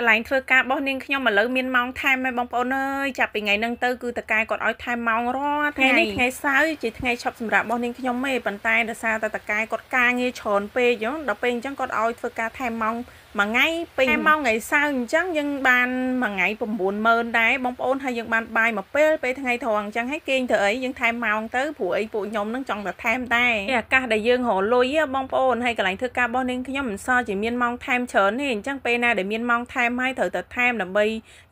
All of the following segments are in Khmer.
កន្លែងធ្វើការរបស់នាងខ្ញុំឥឡូវមានម៉ោងថែមហើយបងប្អូនអើយចាប់ពីថ្ងៃហ្នឹងទៅគឺតកែគាត់ឲ្យថែមម៉ោងរាល់ថ្ងៃនេះថ្ងៃសៅរ៍ជាថ្ងៃឈប់សម្រាប់របស់នាងខ្ញុំទេប៉ុន្តែដោយសារតែតកែគាត់ការងារច្រើនពេកដល់ពេលអញ្ចឹងគាត់ឲ្យធ្វើការថែមម៉ោង មួយថ្ងៃពេញម៉ោងថ្ងៃសៅរ៍អញ្ចឹងយើងបានមួយថ្ងៃ90000ដែរបងប្អូនហើយយើងបានបាយមួយពេលពេលថ្ងៃត្រង់អញ្ចឹងហើយគេងទៅអីយើងថែមម៉ោងទៅព្រោះអីពួកខ្ញុំនឹងចង់តែថែមដែរអាកាសដែលយើងរលុយបងប្អូនហើយកន្លែងធ្វើការរបស់នាងខ្ញុំមិនសល់ជាមានម៉ោងថែមច្រើនទេអញ្ចឹងពេលណាដែលមានម៉ោងថែមហើយត្រូវតែថែមដើម្បី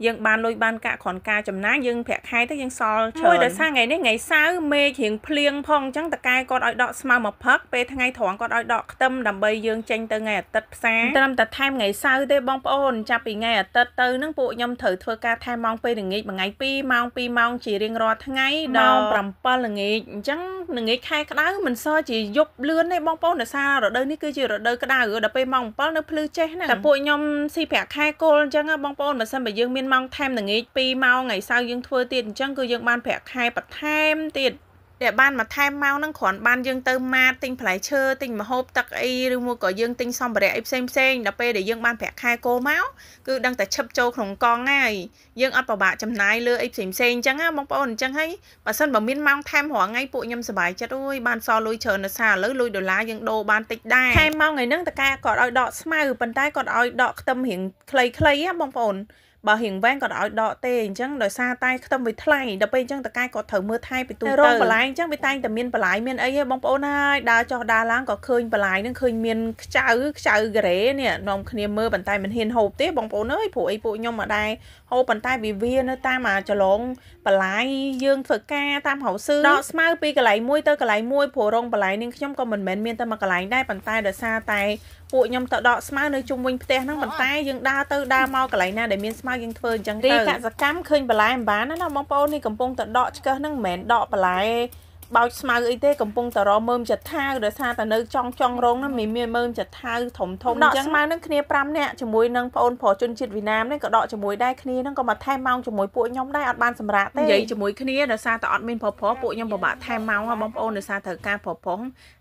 យើងបានលុយបានកាក់គ្រាន់ការចំណាយយើងប្រាក់ខែទៅយើងសល់ច្រើនដោយសារថ្ងៃនេះថ្ងៃសៅរ៍មេឃរៀងភ្លៀងផងអញ្ចឹងតកែគាត់ឲ្យដកស្មៅមកផឹកពេលថ្ងៃត្រង់គាត់ឲ្យដកខ្ទឹមដើម្បីយើងចេញទៅថ្ងៃអាទិត្យផ្សារត្រឹមតែថែមថ្ងៃសៅរ៍ទេបងប្អូន ចាប់ពីថ្ងៃអាទិត្យទៅនឹងពួកខ្ញុំត្រូវធ្វើការថែមម៉ោងពេលល្ងាចមួយថ្ងៃ2ម៉ោង2ម៉ោងជារៀងរាល់ថ្ងៃដល់7ល្ងាចអញ្ចឹងល្ងាចខែក្តៅមិនសល់ជាយប់លឿនទេបងប្អូនដោយសាររដូវនេះគឺជារដូវក្តៅដល់ពេលម៉ោង7នៅភ្លឺចេះណាតែពួកខ្ញុំស៊ីប្រាក់ខែគោលអញ្ចឹងបងប្អូនបើសិនបើយើងមានម៉ោងថែមល្ងាច2ម៉ោងថ្ងៃសៅរ៍យើងធ្វើទៀតអញ្ចឹងគឺយើងបានប្រាក់ខែបន្ថែមទៀត ដែលបានមកថែមមកហ្នឹងគ្រាន់បានយើងទៅម៉ាតទិញផ្លែឈើទិញម្ហូបទឹកអីឬមួយក៏យើងទិញសម្ភារៈអីផ្សេងផ្សេងដល់ពេលដែលយើងបានប្រាក់ខែគោមកគឺដឹងតែឈឹបចូលក្នុងកង់ហើយយើងអត់ពិបាកចំណាយលើអីផ្សេងផ្សេងអញ្ចឹងណាបងប្អូនអញ្ចឹងហើយបើសិនបើមានម៉ោងថែមរាល់ថ្ងៃពួកខ្ញុំសប្បាយចិត្តអើយបានសល់លុយច្រើននៅសារឥឡូវលុយដុល្លារយើងដូរបានតិចដែរថែមម៉ោងថ្ងៃហ្នឹងតើគាត់ឲ្យដកស្មៅប៉ុន្តែគាត់ឲ្យដកខ្ទឹមរៀងខ្លីៗណាបងប្អូន បើរៀងវែងក៏ឲ្យដកទេអញ្ចឹងដោយសារតែខ្ទឹមវាថ្លៃដល់ពេលអញ្ចឹងតកែក៏ត្រូវមើលថែពីទូទៅរោងបន្លែអញ្ចឹងវាតែងតែមានបន្លែមានអីហ៎បងប្អូនហើយដើរចុះដើរឡើងក៏ឃើញបន្លែនឹងឃើញមានខ្ចៅខ្ចៅការ៉េនេះនាំគ្នាមើលប៉ុន្តែមិនហ៊ានហូបទេបងប្អូនអើយព្រោះអីពួកខ្ញុំមកដែរហូបប៉ុន្តែវាវានៅតាមអាចឡងបន្លែយើងធ្វើការតាមហៅស៊ឺដកស្មៅពីកន្លែងមួយទៅកន្លែងមួយព្រោះរោងបន្លែនាងខ្ញុំក៏មិនមែនមានតែមួយកន្លែងដែរប៉ុន្តែដោយសារតែពួកខ្ញុំទៅដកស្មៅនៅជុំវិញផ្ទះហ្នឹងប៉ុន្តែយើងដើរទៅដើរមកកន្លែងណាដែលមានស្មៅយើងធ្វើអញ្ចឹងទៅកសកម្មឃើញបន្លែមិនបានណាបងប្អូននេះកំពុងតែដកឆ្កឹះហ្នឹងមិនមែនដកបន្លែ បោចស្មៅអីទេកំពុងតែរមើមចិត្តថាវដោយសារតែនៅចង់ចង់រងហ្នឹងមានមានមើមចិត្តថាវធំធំអញ្ចឹងស្មៅហ្នឹងគ្នា5នាក់ជាមួយនឹងប្អូនប្រុសជនជាតិវៀតណាមហ្នឹងក៏ដកជាមួយដែរគ្នាហ្នឹងក៏មកថែមម៉ោងជាមួយពួកខ្ញុំដែរអត់បានសម្រាប់ទេនិយាយជាមួយគ្នាដោយសារតែអត់មានប្រុសប្រុសពួកខ្ញុំពិបាកថែមម៉ោងបងប្អូនដោយសារត្រូវការប្រុសប្រុស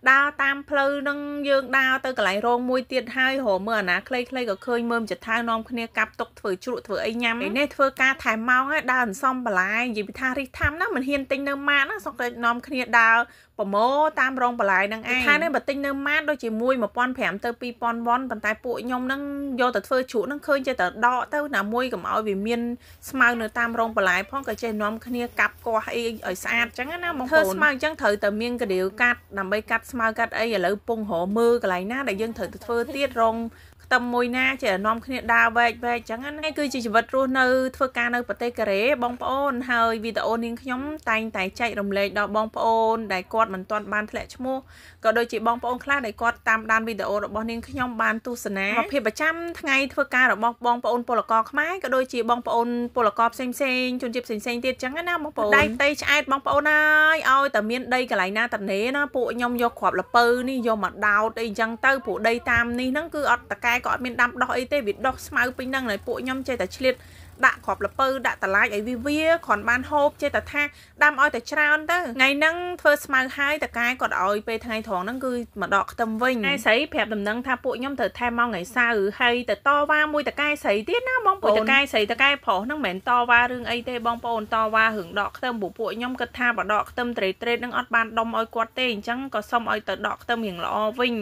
ដើរតាមផ្លូវហ្នឹងយើងដើរទៅកន្លែងរោងមួយទៀតហើយរមើលអាណាខ្លីៗក៏ឃើញមើមចិត្តថាវនាំគ្នាកាប់ទុកធ្វើជ្រក់ធ្វើអីញ៉ាំនេះធ្វើការថែមម៉ោងហើយដើរអន្សំបន្លែនិយាយពីថារិះថាំណាមិនហ៊ានទិញនៅម៉ាតណាសុកតែនាំគ្នាដើរប្រម៉ូតាមរោងបន្លែហ្នឹងឯងថានេះបើទិញនៅម៉ាតដូចជាមួយ1500ទៅ2000វ៉ុនប៉ុន្តែពួកខ្ញុំហ្នឹងយកទៅធ្វើជ្រក់ហ្នឹងឃើញចេះតែដកទៅណាមួយកុំឲ្យវាមានស្មៅនៅតាមរោងបន្លែផងក៏ចេះនាំគ្នាកាប់គាស់អីឲ្យស្អាតអញ្ចឹងណាបងប្អូនធ្វើស្មៅអញ្ចឹងត្រូវតែមានកដៀវកាត់ដើម្បីកាត់ស្មៅកាត់អីឥឡូវពងរមើកន្លែងណាដែលយើងត្រូវទៅធ្វើទៀតរោងខ្ទឹមមួយណាចេះនាំគ្នាដើរវែកវែកអញ្ចឹងណាគឺជាជីវិតរស់នៅធ្វើការនៅប្រទេសកូរ៉េបងប្អូនហើយវីដេអូនាងខ្ញុំតែងតែចែករំលែកដល់បងប្អូនដែលគាត់មិនទាន់បានធ្លាក់ឈ្មោះក៏ដូចជាបងប្អូនខ្លះដែលគាត់តាមដានវីដេអូរបស់នាងខ្ញុំបានទស្សនាភាពប្រចាំថ្ងៃធ្វើការរបស់បងប្អូនពលករខ្មែរក៏ដូចជាបងប្អូនពលករផ្សេងផ្សេងជនជាតិផ្សេងផ្សេងទៀតអញ្ចឹងណាបងប្អូនដៃដីឆ្អែតបងប្អូនហើយឲ្យតែមានដីកន្លែងណាតនេណាពួកខ្ញុំយកគ្រាប់លពៅនេះយកមកដោតអីអញ្ចឹងទៅព្រោះដីតាមនេះហ្នឹងគឺអត់តកែក៏អត់មានដាំដោះអីទេវាដោះស្មៅពេញហ្នឹងហើយពួកខ្ញុំចេះតែឆ្លៀតដាក់គ្រាប់លពៅដាក់តឡាចឲ្យវាវាគ្រាន់បានហូបចេះតែថាដាំឲ្យតែច្រើនទៅថ្ងៃហ្នឹងធ្វើស្មៅហើយតកែគាត់ឲ្យពេលថ្ងៃត្រង់ហ្នឹងគឺមកដកខ្ទឹមវិញថ្ងៃស្រីប្រាប់ដំណឹងថាពួកខ្ញុំត្រូវថែមម៉ោងថ្ងៃសៅរ៍ហើយទៅតវ៉ាមួយតកែស្រីទៀតណាបងប្អូនតកែស្រីតកែប្រុសហ្នឹងមិនមែនតវ៉ារឿងអីទេបងប្អូនតវ៉ារឿងដកខ្ទឹមពួកពួកខ្ញុំគិតថាបើដកខ្ទឹមត្រេតត្រេតហ្នឹងអត់បានដុំឲ្យគាត់ទេអញ្ចឹងក៏សុំឲ្យទៅដកខ្ទឹមរៀងល្អវិញ